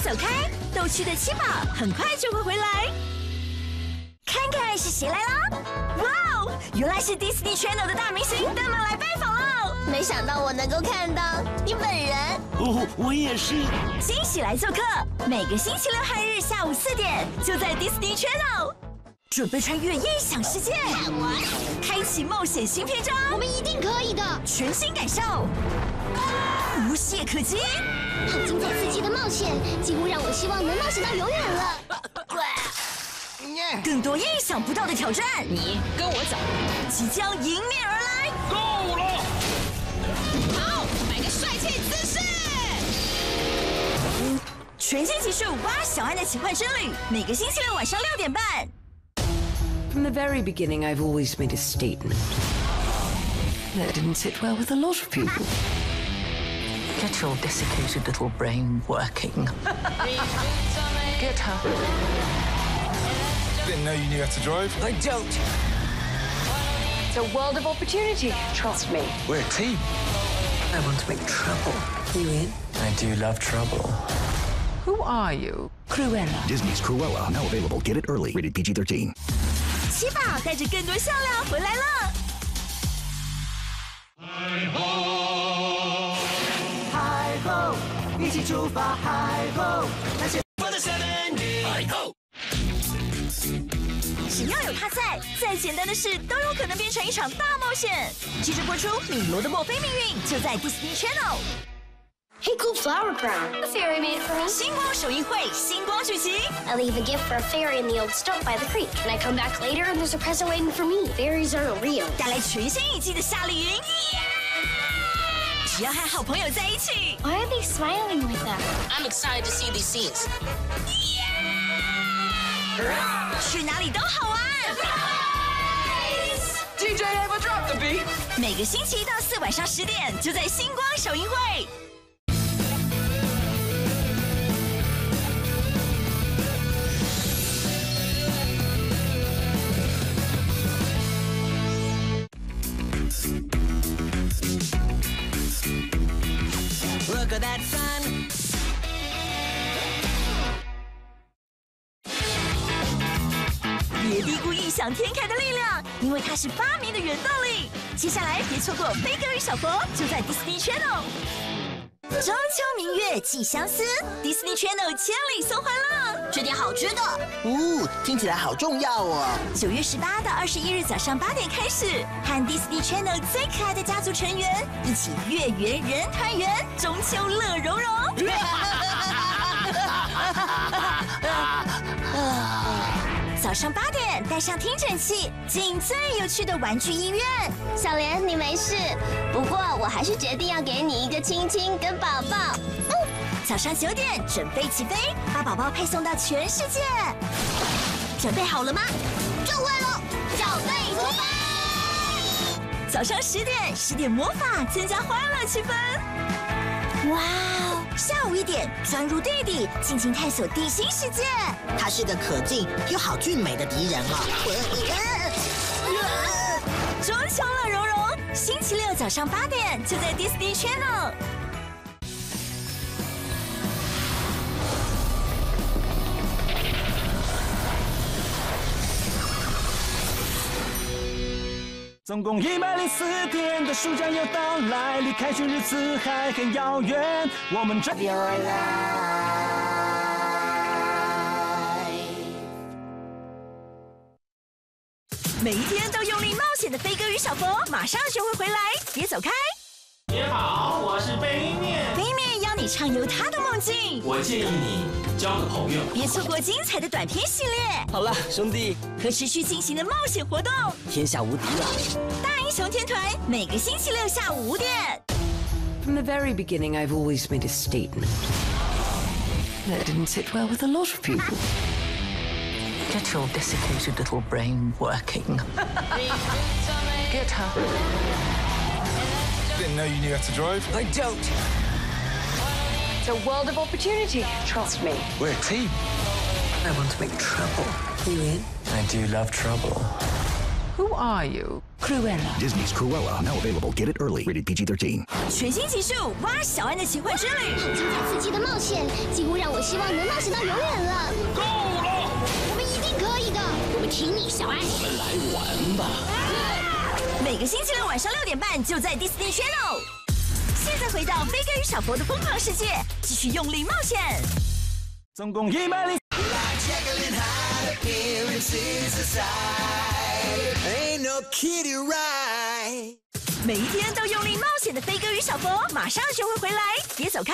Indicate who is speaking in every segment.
Speaker 1: 别走开，逗趣的七宝很快就会回来。看看是谁来了！哇哦，原来是 Disney Channel 的大明星登门来拜访了。
Speaker 2: 没想到我能够看到你本人。
Speaker 3: 哦，我也是。
Speaker 1: 惊喜来做客，每个星期六和日下午四点，就在 Disney Channel。准备穿越异想世界，开启冒险新篇章。
Speaker 2: 我们一定可以的，
Speaker 1: 全新感受，无懈可击。
Speaker 2: 好精彩刺激的冒险，几乎让我希望能冒险到永远了。
Speaker 1: 更多意想不到的挑战，
Speaker 4: 你跟我走，
Speaker 1: 即将迎面而来。
Speaker 3: 够了！
Speaker 4: 好，摆个帅气姿势。
Speaker 1: 全新集数《挖小安的奇幻之旅》，每个星期六晚上六点半。
Speaker 5: From the very beginning, I've always made a statement. That didn't sit well with a lot of people.
Speaker 6: Get your desiccated little brain working. Get her.
Speaker 7: Didn't know you knew how to drive.
Speaker 5: I don't. It's a world of opportunity. Trust me.
Speaker 7: We're a team.
Speaker 5: I want to make trouble. Are you in?
Speaker 7: I do love trouble.
Speaker 6: Who are you?
Speaker 5: Cruella.
Speaker 8: Disney's Cruella now available. Get it early. Rated PG 13.
Speaker 1: 七宝带着更多笑料回来了。 只要有他在，再简单的事都有可能变成一场大冒险。接着播出《米罗的墨菲命运》，就在 Disney Channel。
Speaker 2: Hey, cool flower crown. A fairy made it for me.
Speaker 1: 星光首映会，星光剧集。
Speaker 2: I leave a gift for a fairy in the old stump by the creek. And I come back later and there's a present waiting for me. Fairies aren't real.
Speaker 1: 带来全新一季的夏令营。只要和好朋友在一起
Speaker 2: ，Why are they smiling like that?
Speaker 4: I'm excited to see these scenes. Yeah!
Speaker 1: 去哪里都好玩。
Speaker 5: DJ ever drop the beat?
Speaker 1: 每个星期一到四晚上十点，就在星光首映会。别低估异想天开的力量，因为它是发明的原动力。接下来别错过《飞哥与小佛》，就在 Disney Channel。中秋明月寄相思，Disney Channel 千里送欢乐。
Speaker 4: 吃点好吃的。
Speaker 9: 呜、听起来好重要哦！
Speaker 1: 九月十八到二十一日早上八点开始，和 Disney Channel 最可爱的家族成员一起月圆人团圆，中秋乐融融。早上八点，带上听诊器，进最有趣的玩具医院。
Speaker 2: 小莲，你没事。不过我还是决定要给你一个亲亲跟抱抱。
Speaker 1: 早上九点准备起飞，把宝宝配送到全世界。准备好了吗？
Speaker 2: 就会了，小队出发。
Speaker 1: 早上十点，十点魔法增加欢乐气氛。哇哦！下午一点，钻入地底，尽情探索地心世界。
Speaker 9: 他是个可敬又好俊美的敌人哦。
Speaker 1: 中秋乐融融，星期六早上八点就在 Disney Channel。
Speaker 3: 总共一百零四天的暑假又到来，离开学日子还很遥远。我们这。
Speaker 1: 每一天都用力冒险的飞哥与小佛，马上就会回来，别走开。
Speaker 10: 你好，我是杯面。
Speaker 1: 飞面邀你畅游他的梦境，
Speaker 10: 我建议你交个朋友。
Speaker 1: 别错过精彩的短片系列
Speaker 11: 好了，兄弟，
Speaker 1: 和持续进行的冒险活动。
Speaker 11: 天下无敌了！
Speaker 1: 大英雄天团每个星期六下午五点。
Speaker 5: From the very beginning, I've always made a statement. That didn't sit well with a lot of people.
Speaker 6: Get your desiccated little brain working. Get her.
Speaker 7: Didn't know you knew how to drive.
Speaker 5: I don't. It's a world of opportunity. Trust me.
Speaker 7: We're a team.
Speaker 5: I want to make trouble. You in?
Speaker 7: I do love trouble.
Speaker 6: Who are you?
Speaker 5: Cruella.
Speaker 8: Disney's Cruella, now available. Get it early. Rated PG 13.
Speaker 1: 全新奇数挖小安的奇幻之旅，
Speaker 2: 精彩刺激的冒险，几乎让我希望能冒险到永远了。
Speaker 10: 够了！
Speaker 2: 我们一定可以的，我们挺你，小安。
Speaker 11: 我们来玩吧。
Speaker 1: 每个星期六晚上六点半就在 Disney Channel。现在回到飞哥与小佛的疯狂世界，继续用力冒险。
Speaker 3: 总共一百零。
Speaker 1: 每一天都用力冒险的飞哥与小佛，马上就会回来，别走开。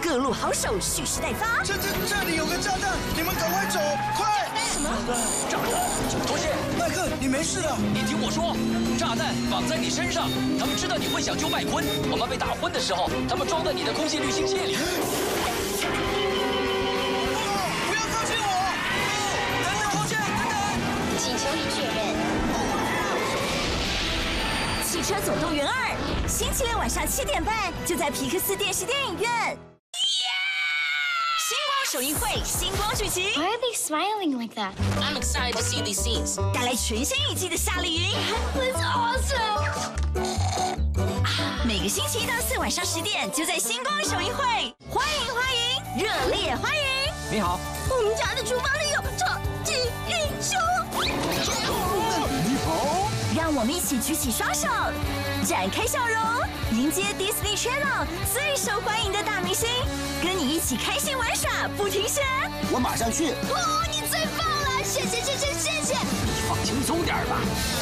Speaker 1: 各路好手蓄势待发。
Speaker 12: 这这这里有个炸弹，你们赶快走，快！
Speaker 1: 什么？
Speaker 11: 炸弹！脱线！
Speaker 12: 麦克，你没事的。
Speaker 11: 你听我说，炸弹绑在你身上，他们知道你会想救麦昆。我们被打昏的时候，他们装在你的空气滤清器里。
Speaker 12: 不要靠近我！等等，脱线，等等。
Speaker 2: 请求已确认。
Speaker 1: 汽车总动员二，星期六晚上七点半就在皮克斯电视电影院。首映会，星光剧情
Speaker 2: Why are they smiling like that?
Speaker 4: I'm excited to see these scenes.
Speaker 1: 带来全新一季的夏令营。
Speaker 2: That's awesome.
Speaker 1: 每个星期一到四晚上十点就在星光首映会，欢迎欢迎，热烈欢迎！
Speaker 11: 你好，
Speaker 1: 我们家的厨房里有我们一起举起双手，展开笑容，迎接 Disney Channel 最受欢迎的大明星，跟你一起开心玩耍不停歇。
Speaker 9: 我马上去。
Speaker 2: 哦，你最棒了！谢谢谢谢谢谢。
Speaker 11: 你放轻松点吧。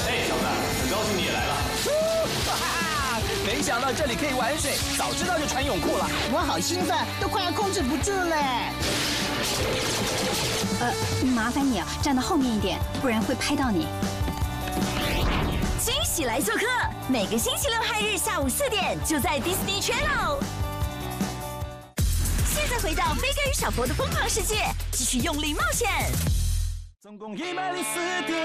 Speaker 10: 哎，小子，很高兴你也来了。
Speaker 11: 哈哈，没想到这里可以玩水，早知道就穿泳裤了。
Speaker 9: 我好兴奋，都快要控制不住了。
Speaker 13: 呃，麻烦你啊，站到后面一点，不然会拍到你。
Speaker 1: 起来做客，每个星期六亥日下午四点就在 Disney Channel。现在回到飞哥与小佛的疯狂世界，继续用力冒险。
Speaker 3: 总共一百零四天。